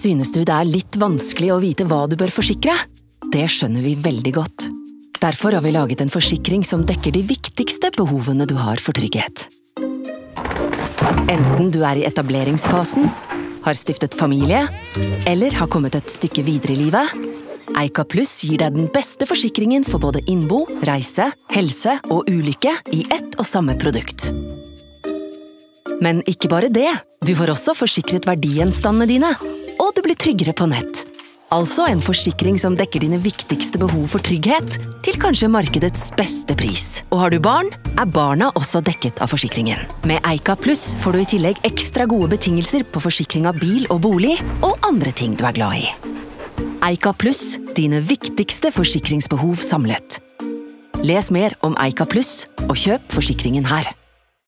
Synes du det er litt vanskelig å vite hva du bør forsikre? Det skjønner vi veldig godt. Derfor har vi laget en forsikring som dekker de viktigste behovene du har for trygghet. Enten du er i etableringsfasen, har stiftet familie eller har kommet et stykke videre i livet, Eika Pluss gir deg den beste forsikringen for både innbo, reise, helse og ulykke i ett og samme produkt. Men ikke bare det, du får også forsikret verdigjenstandene dine, og du blir tryggere på nett. Altså en forsikring som dekker dine viktigste behov for trygghet, til kanskje markedets beste pris. Og har du barn, er barna også dekket av forsikringen. Med Eika Pluss får du i tillegg ekstra gode betingelser på forsikring av bil og bolig, og andre ting du er glad i. Eika Pluss, dine viktigste forsikringsbehov samlet. Les mer om Eika Pluss, og kjøp forsikringen her.